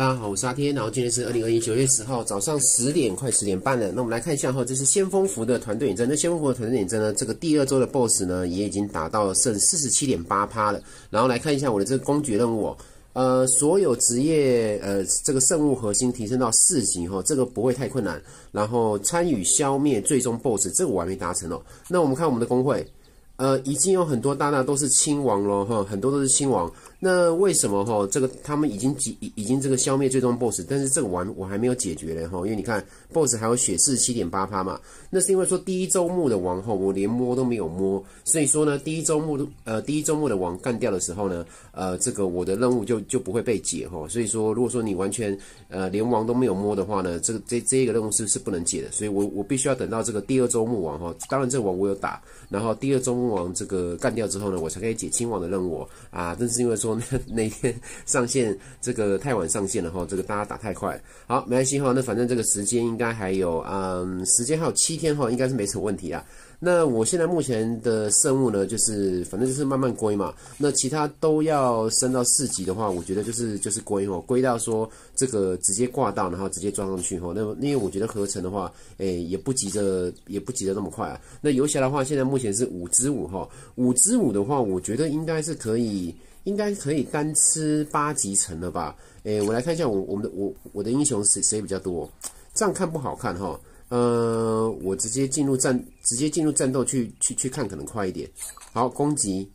大家好，我是阿天，然后今天是二零二一九月十号早上十点快十点半了。那我们来看一下哈，这是先锋服的团队引证。那先锋服的团队引证呢，这个第二周的 BOSS 呢也已经达到剩四十七点八趴了。然后来看一下我的这个公爵任务哦，呃，所有职业呃这个圣物核心提升到四级哈，这个不会太困难。然后参与消灭最终 BOSS，这个我还没达成哦。那我们看我们的工会。呃，已经有很多大大都是亲王了哈，很多都是亲王。那为什么哈？这个他们已经已已经这个消灭最终 BOSS，但是这个玩我还没有解决嘞哈。因为你看 BOSS 还有血四七点八趴嘛，那是因为说第一周目的王哈，我连摸都没有摸，所以说呢，第一周目呃第一周目的王干掉的时候呢，呃这个我的任务就就不会被解哈。所以说如果说你完全呃连王都没有摸的话呢，这个这这一个任务是是不能解的，所以我我必须要等到这个第二周目王哈。当然这个王我有打，然后第二周目。王这个干掉之后呢，我才可以解亲王的任务啊！正是因为说 那那天上线这个太晚上线了哈，这个大家打太快。好，没关系哈，那反正这个时间应该还有嗯，时间还有七天哈，应该是没什么问题啊。那我现在目前的生物呢，就是反正就是慢慢归嘛。那其他都要升到四级的话，我觉得就是就是归哦，归到说这个直接挂到，然后直接装上去哈。那因为我觉得合成的话，诶也不急着，也不急着那么快啊。那游侠的话，现在目前是五支五哈，五支五的话，我觉得应该是可以，应该可以单吃八级层了吧？诶，我来看一下我我们的我我的英雄谁谁比较多？这样看不好看哈。呃，我直接进入战，直接进入战斗去去去看可能快一点。好，攻击，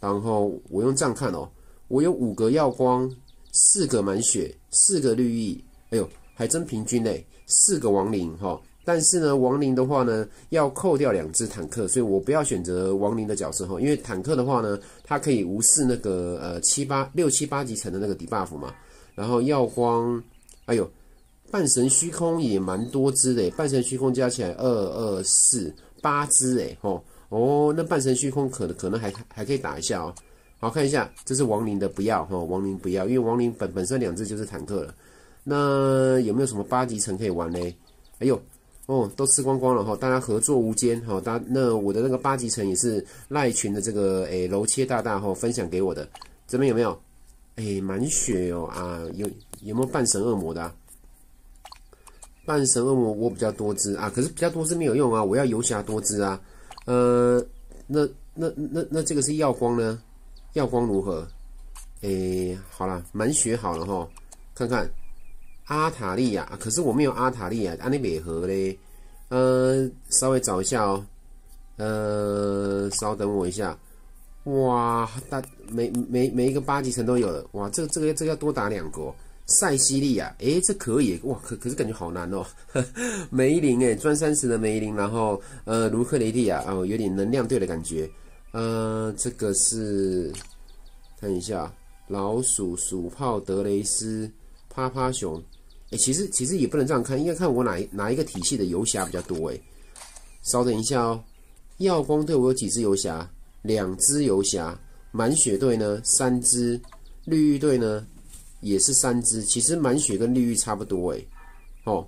然后我用这样看哦，我有五个耀光，四个满血，四个绿翼，哎呦，还真平均嘞，四个亡灵哈。但是呢，亡灵的话呢，要扣掉两只坦克，所以我不要选择亡灵的角色哈，因为坦克的话呢，它可以无视那个呃七八六七八级层的那个 debuff 嘛。然后耀光，哎呦。半神虚空也蛮多只的，半神虚空加起来二二四八只诶，吼哦，那半神虚空可能可能还还可以打一下哦。好看一下，这是亡灵的不要哈，亡灵不要，因为亡灵本本身两只就是坦克了。那有没有什么八级层可以玩呢？哎呦，哦，都吃光光了哈，大家合作无间哈，大那我的那个八级层也是赖群的这个诶楼切大大哈分享给我的，这边有没有？诶，满血哦啊，有有没有半神恶魔的？半神恶魔我比较多只啊，可是比较多只没有用啊，我要游侠多只啊。呃，那那那那这个是耀光呢？耀光如何？诶，好了，满血好了哈，看看阿塔利亚，可是我没有阿塔利亚，安利美和嘞。呃，稍微找一下哦。呃，稍等我一下。哇，大每每每一个八级层都有了。哇，这个这个这个要多打两个。塞西利亚，诶，这可以哇，可可是感觉好难哦。梅林，诶，钻三十的梅林，然后呃，卢克雷蒂亚，哦，有点能量队的感觉。呃，这个是看一下老鼠、鼠炮、德雷斯、趴趴熊。诶，其实其实也不能这样看，应该看我哪哪一个体系的游侠比较多。诶，稍等一下哦。耀光队我有几只游侠？两只游侠。满血队呢？三只。绿玉队呢？也是三只，其实满血跟绿玉差不多诶。哦，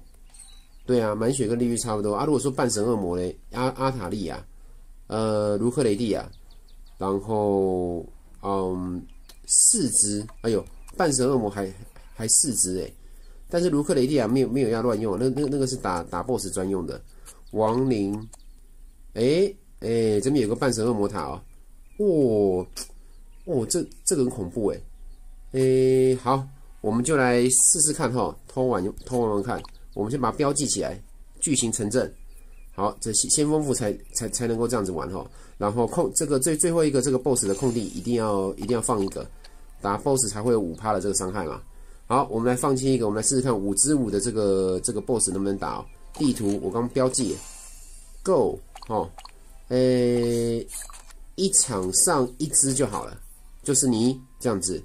对啊，满血跟绿玉差不多啊。如果说半神恶魔嘞，阿阿塔利亚，呃，卢克雷蒂亚，然后嗯，四只，哎呦，半神恶魔还还四只诶。但是卢克雷蒂亚没有没有要乱用，那那那个是打打 BOSS 专用的。亡灵，诶诶，这边有个半神恶魔塔哦，哦哦，这这个很恐怖诶。诶，好，我们就来试试看哈，偷玩偷玩玩看。我们先把它标记起来，剧情城镇。好，这先先丰富才才才能够这样子玩哈。然后控这个最最后一个这个 BOSS 的空地一定要一定要放一个，打 BOSS 才会有五趴的这个伤害嘛。好，我们来放弃一个，我们来试试看五之五的这个这个 BOSS 能不能打哦。地图我刚标记，Go 哦，诶，一场上一只就好了，就是你这样子。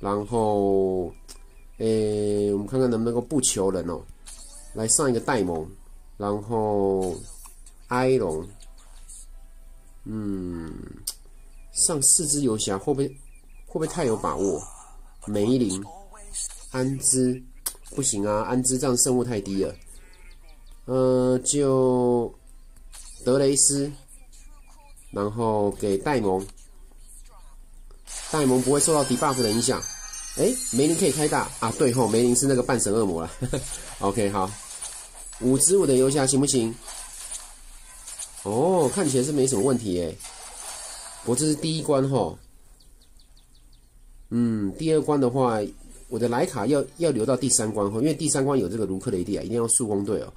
然后，诶，我们看看能不能够不求人哦，来上一个戴蒙，然后埃隆，嗯，上四只游侠会不会会不会太有把握？梅林、安兹不行啊，安兹这样生物太低了。呃，就德雷斯，然后给戴蒙。戴蒙不会受到 debuff 的影响，哎，梅林可以开大啊！对吼，梅林是那个半神恶魔了。OK，好，五之五的游侠行不行？哦，看起来是没什么问题诶。我这是第一关吼。嗯，第二关的话，我的莱卡要要留到第三关哈，因为第三关有这个卢克雷蒂啊，一定要速攻队哦。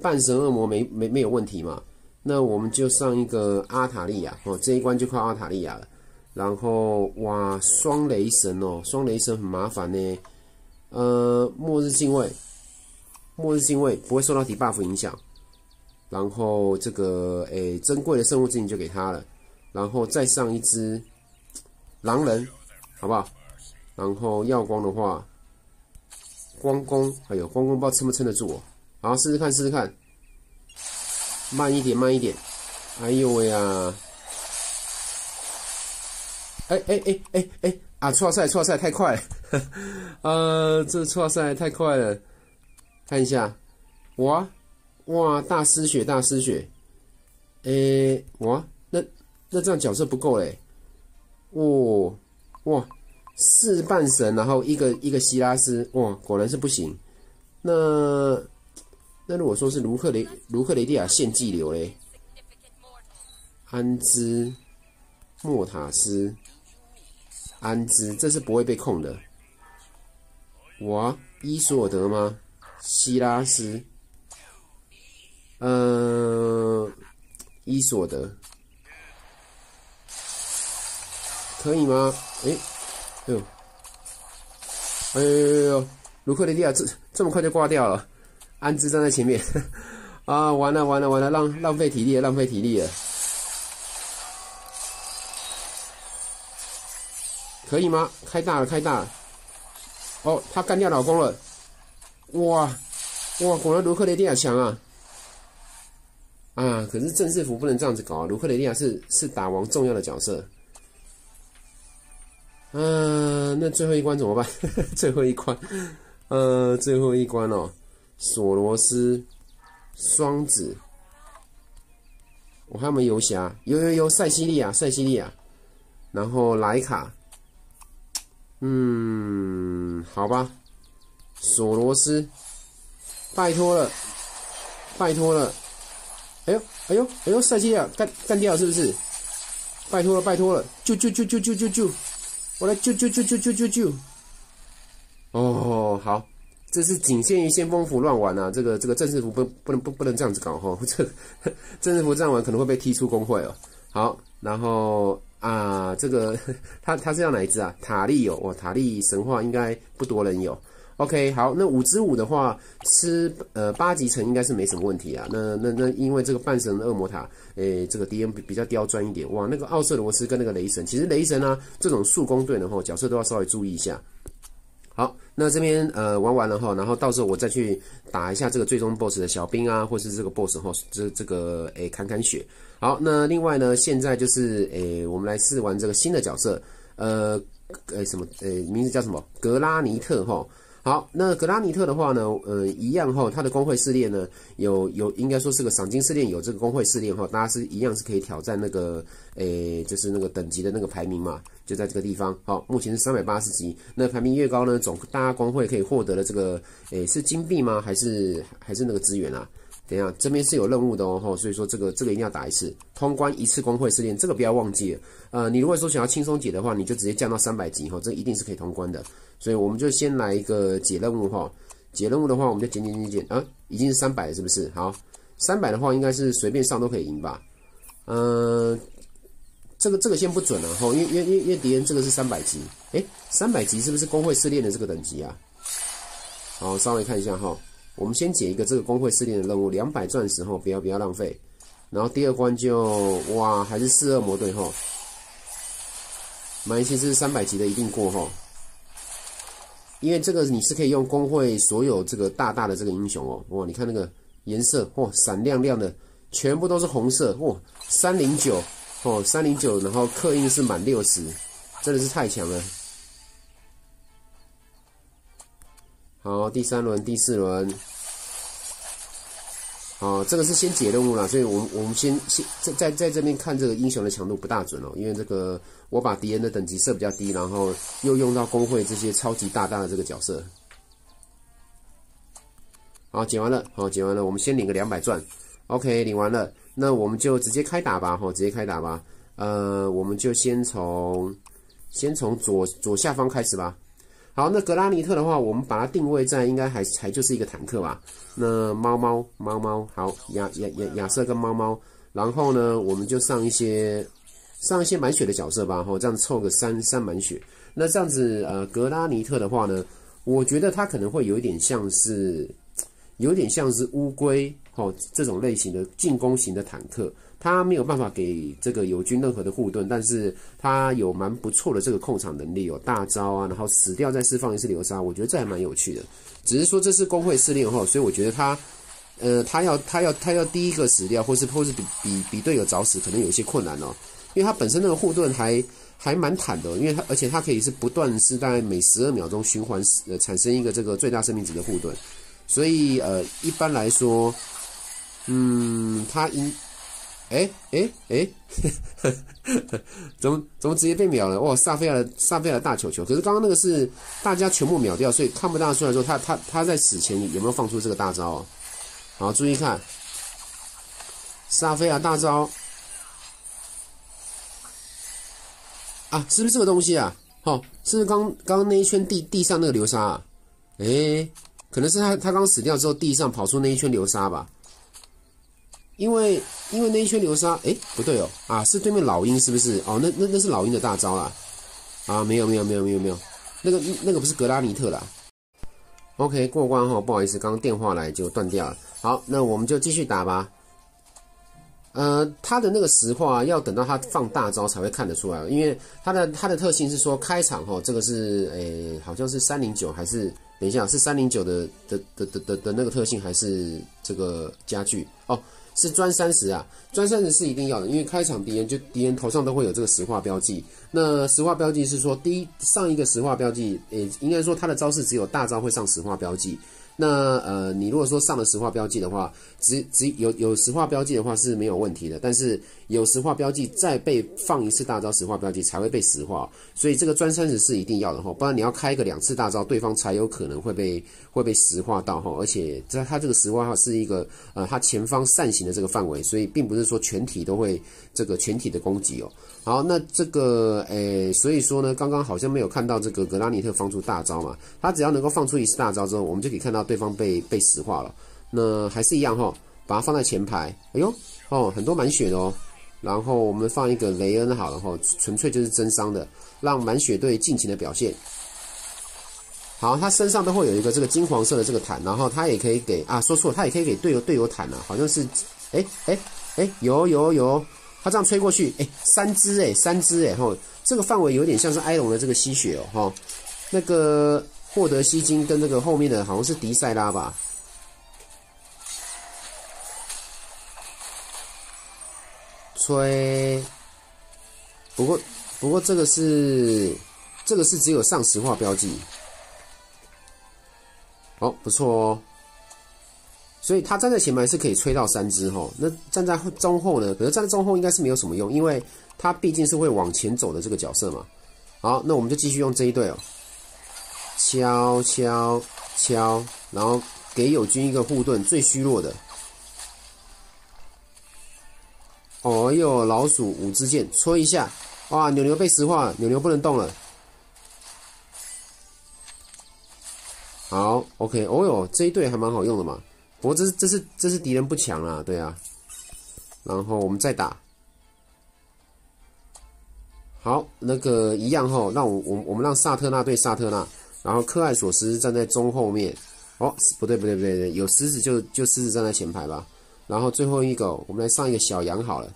半神恶魔没没没有问题嘛？那我们就上一个阿塔利亚哦，这一关就靠阿塔利亚了。然后哇，双雷神哦，双雷神很麻烦呢。呃，末日敬畏，末日敬畏不会受到 debuff 影响。然后这个诶，珍贵的生物之灵就给他了。然后再上一只狼人，好不好？然后耀光的话，光攻，哎呦，光攻不知道撑不撑得住哦。好，试试看，试试看。慢一点，慢一点。哎呦喂呀！哎哎哎哎哎啊！错赛错赛太快了，呃，这错赛太快了。看一下，哇哇大失血大失血，哎哇那那这样角色不够嘞，哇哇四半神，然后一个一个希拉斯，哇果然是不行。那那如果说是卢克雷卢克雷蒂亚献祭流嘞，安兹莫塔斯。安兹，这是不会被控的。我伊索德吗？希拉斯，嗯，伊索德，可以吗？哎，哎呦，哎呦呦呦，卢克雷蒂亚这这么快就挂掉了。安兹站在前面，啊，完了完了完了，浪浪费体力了，浪费体力了。可以吗？开大了，开大了！哦，他干掉老公了！哇哇，果然卢克雷蒂亚强啊！啊，可是正式服不能这样子搞啊！卢克雷利亚是是打王重要的角色。嗯，那最后一关怎么办？最后一关，呃，最后一关哦，索罗斯双子，我还有没游侠？有有有，塞西利亚，塞西利亚，然后莱卡。嗯，好吧，索罗斯，拜托了，拜托了，哎呦，哎呦，哎呦，赛季啊，干干掉是不是？拜托了，拜托了，救救救救救救救，我来救救救救救救救。哦，好，这是仅限于先锋服乱玩啊，这个这个正式服不不能不不能这样子搞哈，这正式服这样玩可能会被踢出工会哦。好，然后。啊，这个 他他是要哪一只啊？塔利有哦，塔利神话应该不多人有。OK，好，那五之五的话，吃呃八级层应该是没什么问题啊。那那那因为这个半神的恶魔塔，诶，这个敌人比比较刁钻一点。哇，那个奥瑟罗斯跟那个雷神，其实雷神呢这种速攻队的话，角色都要稍微注意一下。好，那这边呃玩完了哈，然后到时候我再去打一下这个最终 BOSS 的小兵啊，或是这个 BOSS 哈，这这个诶砍砍血。好，那另外呢，现在就是诶，我们来试玩这个新的角色，呃，呃什么，呃，名字叫什么？格拉尼特哈。好，那格拉尼特的话呢，呃，一样哈，他的工会试炼呢，有有应该说是个赏金试炼，有这个工会试炼哈，大家是一样是可以挑战那个，诶，就是那个等级的那个排名嘛，就在这个地方。好，目前是三百八十级，那排名越高呢，总大家工会可以获得的这个，诶，是金币吗？还是还是那个资源啊？等一下，这边是有任务的哦，所以说这个这个一定要打一次，通关一次工会试炼，这个不要忘记了。呃，你如果说想要轻松解的话，你就直接降到三百级哈，这一定是可以通关的。所以我们就先来一个解任务哈，解任务的话，我们就减减减减啊，已经是三百了，是不是？好，三百的话应该是随便上都可以赢吧？嗯，这个这个先不准了哈，因为因为因为因为敌人这个是三百级，诶，三百级是不是工会试炼的这个等级啊？好，稍微看一下哈。我们先解一个这个工会试炼的任务，两百钻石后不要不要浪费。然后第二关就哇，还是四恶魔队吼，蛮其实是三百级的一定过吼，因为这个你是可以用工会所有这个大大的这个英雄哦，哇，你看那个颜色哇，闪亮亮的，全部都是红色哇，三零九哦，三零九，然后刻印是满六十，真的是太强了。好，第三轮、第四轮，好，这个是先解任务了，所以我们我们先先在在在这边看这个英雄的强度不大准哦，因为这个我把敌人的等级设比较低，然后又用到工会这些超级大大的这个角色。好，解完了，好，解完了，我们先领个两百钻，OK，领完了，那我们就直接开打吧，哈，直接开打吧。呃，我们就先从先从左左下方开始吧。好，那格拉尼特的话，我们把它定位在应该还还就是一个坦克吧。那猫猫猫猫，好亚亚亚亚瑟跟猫猫，然后呢，我们就上一些上一些满血的角色吧，吼，这样凑个三三满血。那这样子，呃，格拉尼特的话呢，我觉得它可能会有一点像是有点像是乌龟，吼这种类型的进攻型的坦克。他没有办法给这个友军任何的护盾，但是他有蛮不错的这个控场能力，有大招啊，然后死掉再释放一次流沙，我觉得这还蛮有趣的。只是说这是工会试炼后，所以我觉得他，呃，他要他要他要第一个死掉，或是或是比比比队友早死，可能有些困难哦。因为他本身那个护盾还还蛮坦的，因为他而且他可以是不断是在每十二秒钟循环呃产生一个这个最大生命值的护盾，所以呃一般来说，嗯，他应。哎哎哎，怎么怎么直接被秒了？哇，萨菲亚的萨菲亚的大球球，可是刚刚那个是大家全部秒掉，所以看不大出来说他他他在死前有没有放出这个大招？好，注意看，萨菲亚大招啊，是不是这个东西啊？好，是不是刚刚那一圈地地上那个流沙？啊？哎，可能是他他刚死掉之后地上跑出那一圈流沙吧？因为因为那一圈流沙，哎，不对哦，啊，是对面老鹰是不是？哦，那那那是老鹰的大招啦，啊，没有没有没有没有没有，那个那个不是格拉尼特啦。OK，过关哈，不好意思，刚刚电话来就断掉了。好，那我们就继续打吧。呃，他的那个石化要等到他放大招才会看得出来，因为他的他的特性是说开场哈，这个是诶，好像是三零九还是等一下是三零九的的的的的的那个特性还是这个家具哦。是专三十啊，专三十是一定要的，因为开场敌人就敌人头上都会有这个石化标记。那石化标记是说，第一上一个石化标记，诶，应该说他的招式只有大招会上石化标记。那呃，你如果说上了石化标记的话，只只有有石化标记的话是没有问题的。但是有石化标记再被放一次大招，石化标记才会被石化。所以这个专三十是一定要的哈，不然你要开个两次大招，对方才有可能会被会被石化到哈。而且在它这个石化哈是一个呃，它前方扇形的这个范围，所以并不是说全体都会这个全体的攻击哦。好，那这个诶，所以说呢，刚刚好像没有看到这个格拉尼特放出大招嘛？他只要能够放出一次大招之后，我们就可以看到对方被被石化了。那还是一样哈，把它放在前排。哎呦，哦，很多满血的哦。然后我们放一个雷恩好了哈，纯粹就是增伤的，让满血队尽情的表现。好，他身上都会有一个这个金黄色的这个坦，然后他也可以给啊，说错，他也可以给队友队友坦啊，好像是，哎哎哎，有有有。他这样吹过去，哎，三只哎，三只哎，吼，这个范围有点像是埃隆的这个吸血哦，哈，那个获得吸金跟那个后面的好像是迪塞拉吧，吹，不过不过这个是这个是只有上石化标记，哦，不错哦。所以他站在前排是可以吹到三只哈，那站在中后呢？可是站在中后应该是没有什么用，因为他毕竟是会往前走的这个角色嘛。好，那我们就继续用这一队哦，敲敲敲，然后给友军一个护盾，最虚弱的。哦哟，老鼠五支箭，戳一下，哇，牛牛被石化，牛牛不能动了。好，OK，哦哟，这一队还蛮好用的嘛。不过这这是这是敌人不强啊，对啊，然后我们再打，好，那个一样哈，让我我我们让萨特纳对萨特纳，然后克艾索斯站在中后面，哦，不对不对不对，有狮子就就狮子站在前排吧，然后最后一个我们来上一个小羊好了，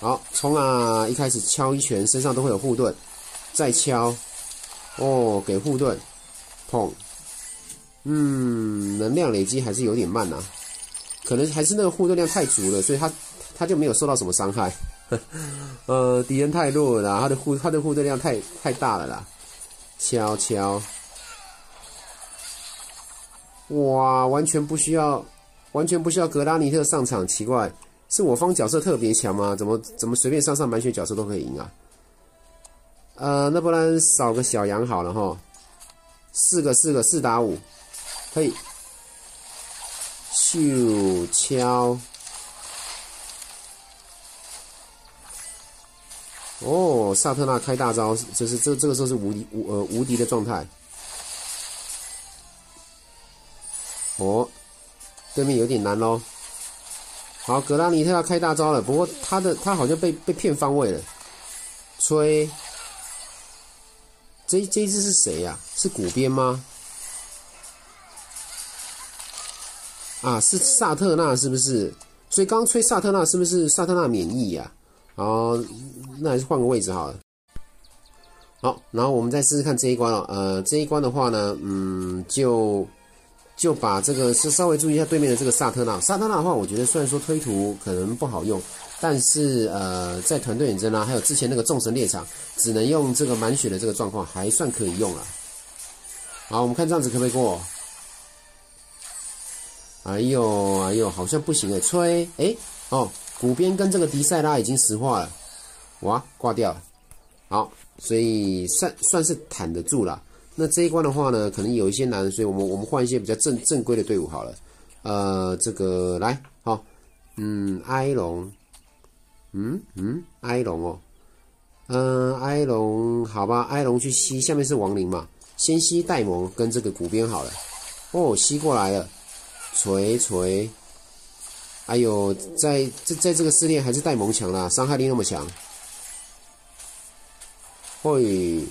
好冲啊，一开始敲一拳，身上都会有护盾，再敲，哦，给护盾，砰。嗯，能量累积还是有点慢呐，可能还是那个护盾量太足了，所以他他就没有受到什么伤害。呃，敌人太弱了，他的护他的护盾量太太大了啦。敲敲，哇，完全不需要完全不需要格拉尼特上场，奇怪，是我方角色特别强吗？怎么怎么随便上上满血角色都可以赢啊？呃，那不然扫个小羊好了哈，四个四个四打五，可以，咻敲。哦，萨特纳开大招，就是这这个时候是无敌无呃无敌的状态。哦，对面有点难喽。好，格拉尼特要开大招了，不过他的他好像被被骗方位了。吹，这这一只是谁呀？是古边吗？啊，是萨特纳是不是？所以刚吹萨特纳是不是萨特纳免疫呀？好，那还是换个位置好了。好，然后我们再试试看这一关哦。呃，这一关的话呢，嗯，就就把这个是稍微注意一下对面的这个萨特纳。萨特纳的话，我觉得虽然说推图可能不好用，但是呃，在团队远征啊，还有之前那个众神猎场，只能用这个满血的这个状况，还算可以用了。好，我们看这样子可不可以过？哎呦哎呦，好像不行哎，吹哎哦。古边跟这个迪塞拉已经石化了，哇，挂掉了。好，所以算算是坦得住了。那这一关的话呢，可能有一些难，所以我们我们换一些比较正正规的队伍好了。呃，这个来，好，嗯，埃隆，嗯嗯，埃隆哦，嗯，埃隆，好吧，埃隆去吸，下面是亡灵嘛，先吸戴蒙跟这个古边好了。哦，吸过来了，锤锤。哎呦，在在在这个试炼还是带蒙强啦，伤害力那么强。会，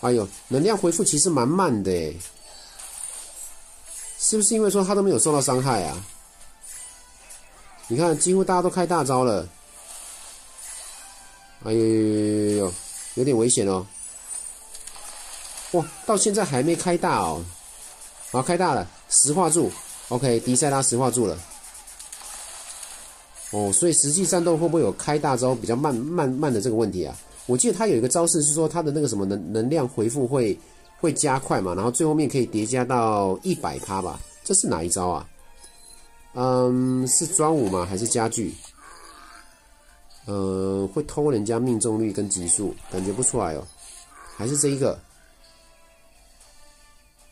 哎呦，能量回复其实蛮慢的，是不是因为说他都没有受到伤害啊？你看，几乎大家都开大招了。哎呦呦呦呦呦，有点危险哦。哇，到现在还没开大哦。好，开大了，石化住。OK，迪塞拉石化住了。哦，所以实际战斗会不会有开大招比较慢慢慢的这个问题啊？我记得他有一个招式是说他的那个什么能能量回复会会加快嘛，然后最后面可以叠加到一百趴吧？这是哪一招啊？嗯，是专武吗？还是家具？嗯，会偷人家命中率跟级数，感觉不出来哦。还是这一个？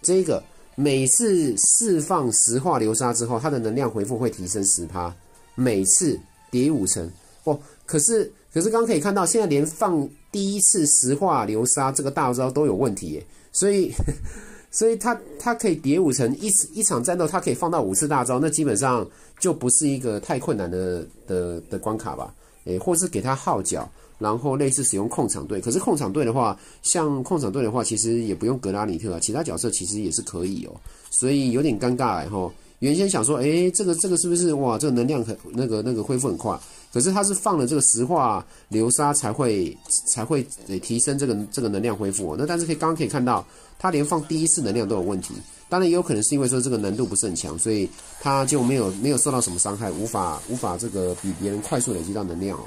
这一个每次释放石化流沙之后，它的能量回复会提升十趴。每次叠五层哦，可是可是刚可以看到，现在连放第一次石化流沙这个大招都有问题耶，所以 所以他他可以叠五层，一一场战斗他可以放到五次大招，那基本上就不是一个太困难的的的关卡吧？诶，或是给他号角，然后类似使用控场队，可是控场队的话，像控场队的话，其实也不用格拉尼特啊，其他角色其实也是可以哦，所以有点尴尬哎吼。原先想说，哎，这个这个是不是哇？这个能量很那个那个恢复很快，可是它是放了这个石化流沙才会才会提升这个这个能量恢复。那但是可以刚刚可以看到，它连放第一次能量都有问题。当然也有可能是因为说这个难度不是很强，所以它就没有没有受到什么伤害，无法无法这个比别人快速累积到能量哦。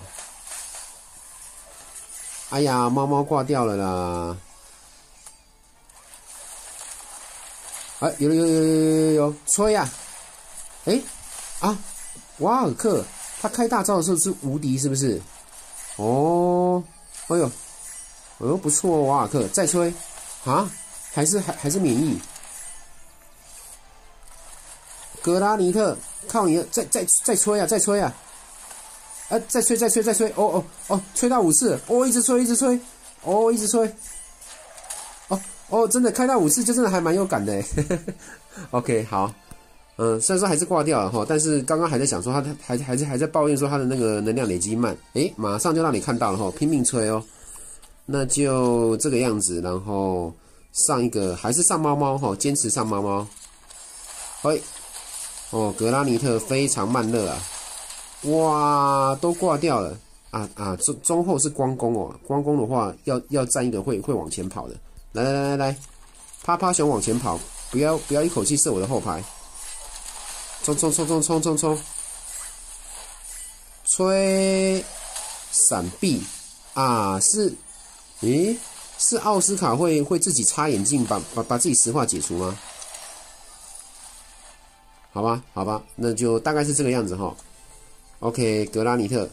哎呀，猫猫挂掉了啦！哎，有有有有有有有吹呀！哎，啊，瓦尔克，他开大招的时候是无敌，是不是？哦，哎呦，哎呦，不错哦，瓦尔克，再吹，啊，还是还还是免疫。格拉尼特，靠你了，再再再吹啊，再吹啊！哎，再吹，再吹，再吹，哦哦哦，吹到五次，哦，一直吹，一直吹，哦，一直吹。哦哦，真的开到五次，就真的还蛮有感的。OK，好。嗯，虽然说还是挂掉了哈，但是刚刚还在想说他他还还是还在抱怨说他的那个能量累积慢，诶，马上就让你看到了哈，拼命吹哦，那就这个样子，然后上一个还是上猫猫哈，坚持上猫猫，嘿，哦，格拉尼特非常慢热啊，哇，都挂掉了啊啊，中中后是光攻哦，光攻的话要要站一个会会往前跑的，来来来来来，啪啪熊往前跑，不要不要一口气射我的后排。冲冲冲冲冲冲冲！吹闪避啊！是，咦，是奥斯卡会会自己擦眼镜把把把自己石化解除吗？好吧，好吧，那就大概是这个样子哈。OK，格拉尼特，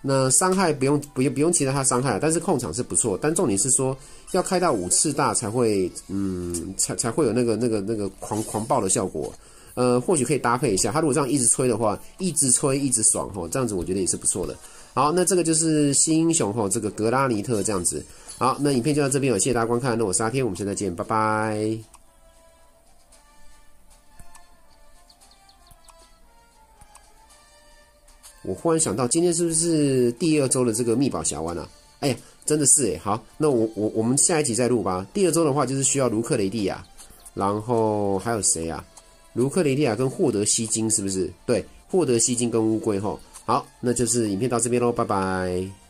那伤害不用不用不用期待他伤害，但是控场是不错，但重点是说要开到五次大才会，嗯，才才会有那个那个那个狂狂暴的效果。呃，或许可以搭配一下，他如果这样一直吹的话，一直吹一直爽哈，这样子我觉得也是不错的。好，那这个就是新英雄哈，这个格拉尼特这样子。好，那影片就到这边了，谢谢大家观看，那我是阿天，我们下次再见，拜拜。忽然想到，今天是不是第二周的这个密宝峡湾啊？哎呀，真的是哎。好，那我我我们下一集再录吧。第二周的话，就是需要卢克雷蒂亚，然后还有谁啊？卢克雷蒂亚跟霍德西金是不是？对，霍德西金跟乌龟哈。好，那就是影片到这边喽，拜拜。